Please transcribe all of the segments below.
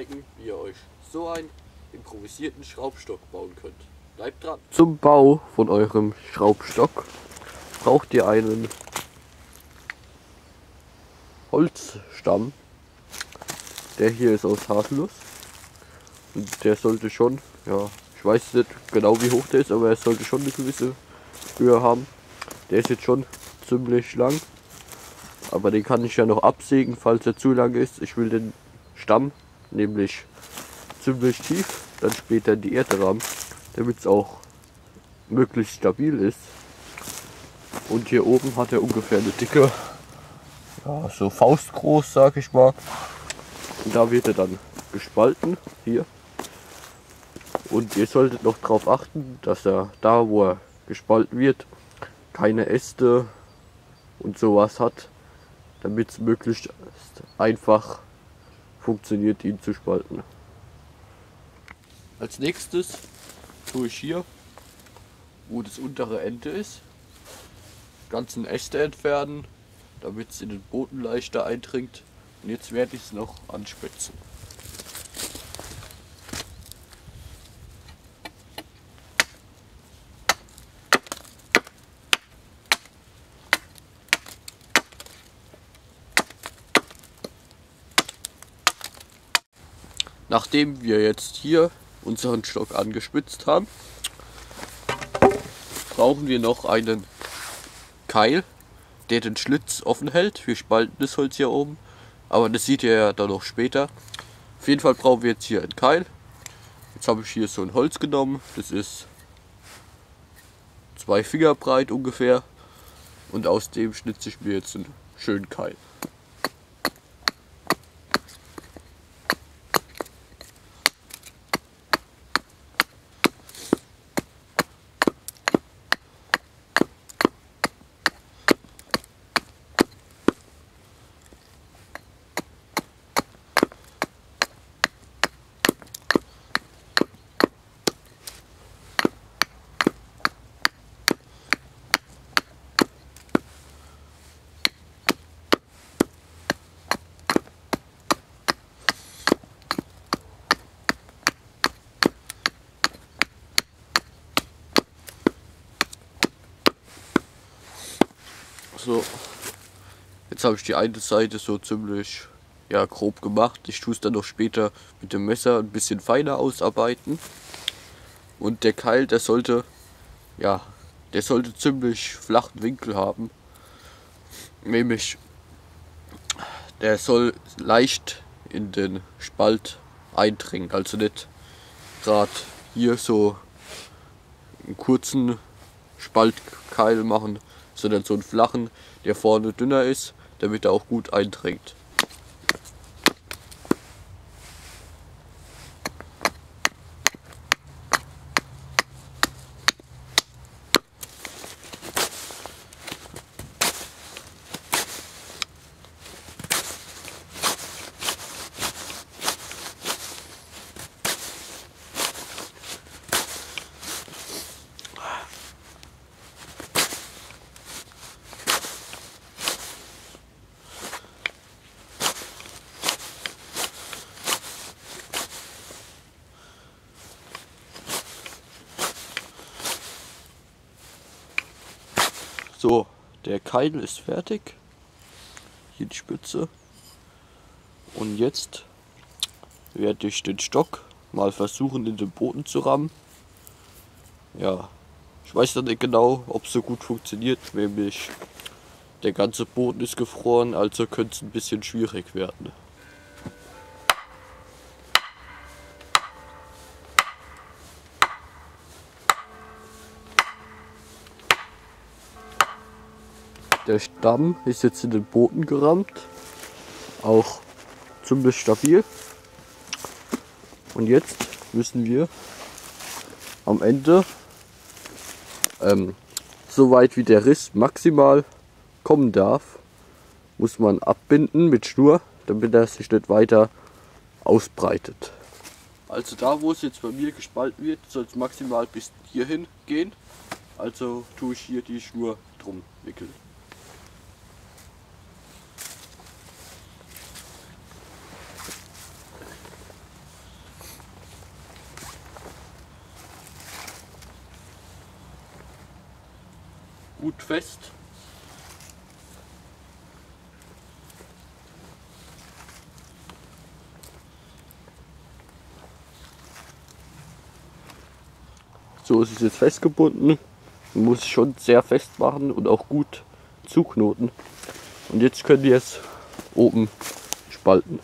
zeigen, wie ihr euch so einen improvisierten Schraubstock bauen könnt. Bleibt dran! Zum Bau von eurem Schraubstock braucht ihr einen Holzstamm. Der hier ist aus Haselnuss. Und der sollte schon, ja, ich weiß nicht genau wie hoch der ist, aber er sollte schon eine gewisse Höhe haben. Der ist jetzt schon ziemlich lang. Aber den kann ich ja noch absägen, falls er zu lang ist. Ich will den Stamm nämlich ziemlich tief, dann später in die Erde rammen, damit es auch möglichst stabil ist. Und hier oben hat er ungefähr eine Dicke, ja, so faustgroß, sag ich mal. Und da wird er dann gespalten, hier. Und ihr solltet noch darauf achten, dass er da, wo er gespalten wird, keine Äste und sowas hat, damit es möglichst einfach funktioniert, ihn zu spalten. Als nächstes tue ich hier, wo das untere Ende ist, ganzen Äste entfernen, damit es in den Boden leichter eindringt. Und jetzt werde ich es noch anspitzen. Nachdem wir jetzt hier unseren Stock angespitzt haben, brauchen wir noch einen Keil, der den Schlitz offen hält. Wir spalten das Holz hier oben, aber das seht ihr ja dann noch später. Auf jeden Fall brauchen wir jetzt hier einen Keil. Jetzt habe ich hier so ein Holz genommen, das ist zwei Finger breit ungefähr und aus dem schnitze ich mir jetzt einen schönen Keil. So, jetzt habe ich die eine Seite so ziemlich ja, grob gemacht. Ich tue es dann noch später mit dem Messer ein bisschen feiner ausarbeiten. Und der Keil, der sollte, ja, der sollte ziemlich flachen Winkel haben. Nämlich, der soll leicht in den Spalt eindringen. Also nicht gerade hier so einen kurzen Spaltkeil machen, sondern so einen flachen, der vorne dünner ist, damit er auch gut eindringt. So, der Keil ist fertig. Hier die Spitze. Und jetzt werde ich den Stock mal versuchen in den Boden zu rammen. Ja, ich weiß noch nicht genau, ob es so gut funktioniert, nämlich der ganze Boden ist gefroren, also könnte es ein bisschen schwierig werden. Der Stamm ist jetzt in den Boden gerammt. Auch ziemlich stabil. Und jetzt müssen wir am Ende ähm, so weit wie der Riss maximal kommen darf, muss man abbinden mit Schnur, damit er sich nicht weiter ausbreitet. Also da wo es jetzt bei mir gespalten wird, soll es maximal bis hierhin gehen. Also tue ich hier die Schnur drum wickeln. Gut fest. So ist es jetzt festgebunden. Man muss es schon sehr fest machen und auch gut zuknoten. Und jetzt könnt ihr es oben spalten.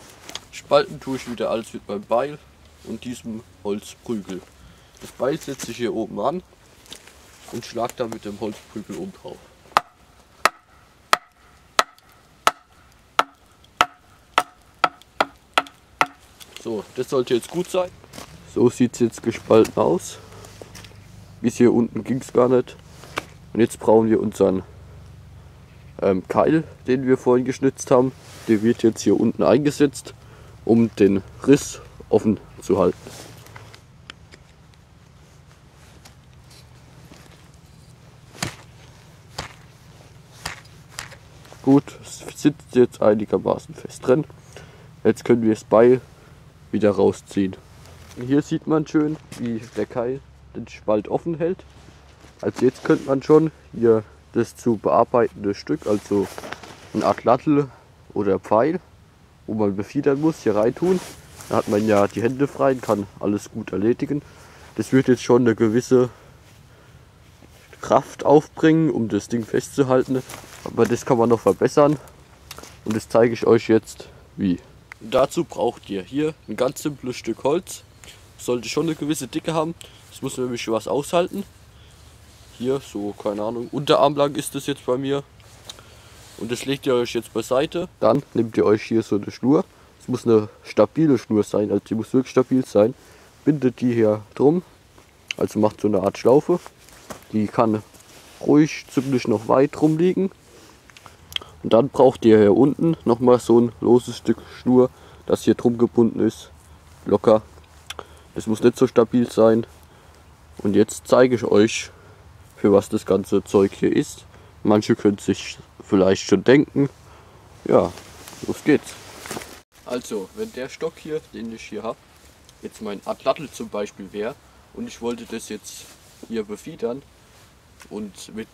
Spalten tue ich wieder alles mit meinem Beil und diesem Holzprügel. Das Beil setze ich hier oben an und schlage da mit dem Holzprügel oben drauf. So, das sollte jetzt gut sein. So sieht es jetzt gespalten aus. Bis hier unten ging es gar nicht. Und jetzt brauchen wir unseren ähm, Keil, den wir vorhin geschnitzt haben. Der wird jetzt hier unten eingesetzt, um den Riss offen zu halten. Gut, es sitzt jetzt einigermaßen fest drin. Jetzt können wir das Beil wieder rausziehen. Hier sieht man schön, wie der Keil den Spalt offen hält. Also jetzt könnte man schon hier das zu bearbeitende Stück, also ein Art Lattel oder Pfeil, wo man befiedern muss, hier rein tun. Da hat man ja die Hände frei und kann alles gut erledigen. Das wird jetzt schon eine gewisse Kraft aufbringen, um das Ding festzuhalten. Aber das kann man noch verbessern. Und das zeige ich euch jetzt wie. Dazu braucht ihr hier ein ganz simples Stück Holz. Sollte schon eine gewisse Dicke haben. Das muss nämlich was aushalten. Hier, so, keine Ahnung, unterarmlang ist das jetzt bei mir. Und das legt ihr euch jetzt beiseite. Dann nehmt ihr euch hier so eine Schnur. Es muss eine stabile Schnur sein, also die muss wirklich stabil sein. Bindet die hier drum. Also macht so eine Art Schlaufe. Die kann ruhig ziemlich noch weit rumliegen. Und dann braucht ihr hier unten nochmal so ein loses Stück Schnur, das hier drum gebunden ist. Locker. Es muss nicht so stabil sein. Und jetzt zeige ich euch, für was das ganze Zeug hier ist. Manche können sich vielleicht schon denken. Ja, los geht's. Also, wenn der Stock hier, den ich hier habe, jetzt mein Atlattel zum Beispiel wäre und ich wollte das jetzt hier befiedern und mit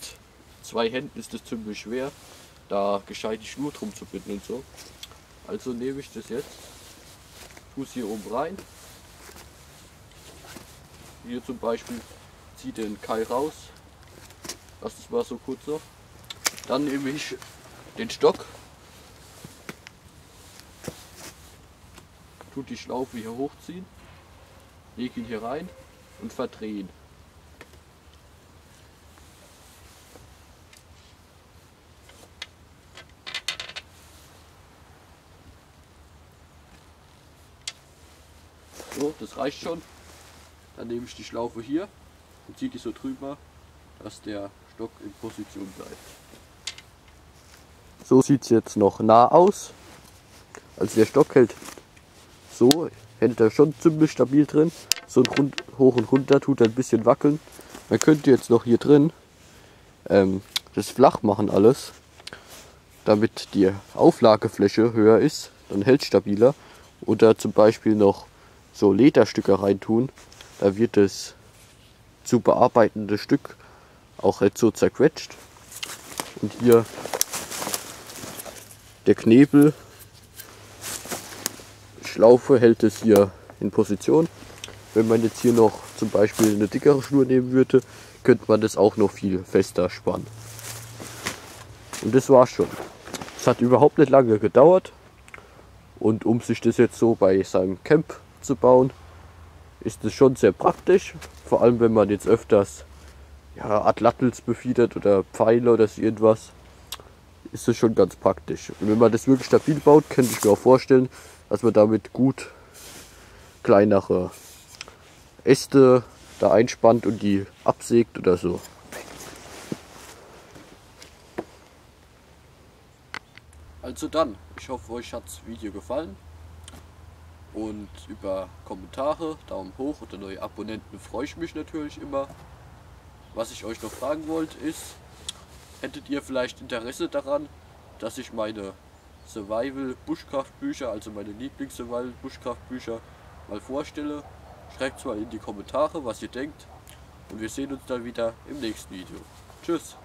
zwei Händen ist das ziemlich schwer, da gescheit die Schnur drum zu binden und so. Also nehme ich das jetzt, tue es hier oben rein. Hier zum Beispiel ziehe den Keil raus, Lass es mal so kurz noch. Dann nehme ich den Stock, tut die Schlaufe hier hochziehen, lege ihn hier rein und verdrehen. So, das reicht schon. Dann nehme ich die Schlaufe hier und ziehe die so drüber, dass der Stock in Position bleibt. So sieht es jetzt noch nah aus. Also der Stock hält so, hält er schon ziemlich stabil drin. So ein Rund, hoch und runter tut er ein bisschen wackeln. Man könnte jetzt noch hier drin ähm, das flach machen alles, damit die Auflagefläche höher ist, dann hält stabiler. Oder zum Beispiel noch so Lederstücke reintun, da wird das zu bearbeitende Stück auch jetzt so zerquetscht. Und hier der Knebel, Schlaufe hält es hier in Position. Wenn man jetzt hier noch zum Beispiel eine dickere Schnur nehmen würde, könnte man das auch noch viel fester spannen. Und das war's schon. Es hat überhaupt nicht lange gedauert. Und um sich das jetzt so bei seinem Camp zu bauen, ist es schon sehr praktisch. Vor allem wenn man jetzt öfters ja, Atlattels befiedert oder Pfeile oder so irgendwas, ist das schon ganz praktisch. Und wenn man das wirklich stabil baut, könnte ich mir auch vorstellen, dass man damit gut kleinere Äste da einspannt und die absägt oder so. Also dann, ich hoffe euch hat das Video gefallen und über Kommentare, Daumen hoch oder neue Abonnenten freue ich mich natürlich immer. Was ich euch noch fragen wollte ist, hättet ihr vielleicht Interesse daran, dass ich meine Survival Bushcraft Bücher, also meine Lieblings Survival Bushcraft Bücher mal vorstelle? Schreibt es mal in die Kommentare, was ihr denkt. Und wir sehen uns dann wieder im nächsten Video. Tschüss.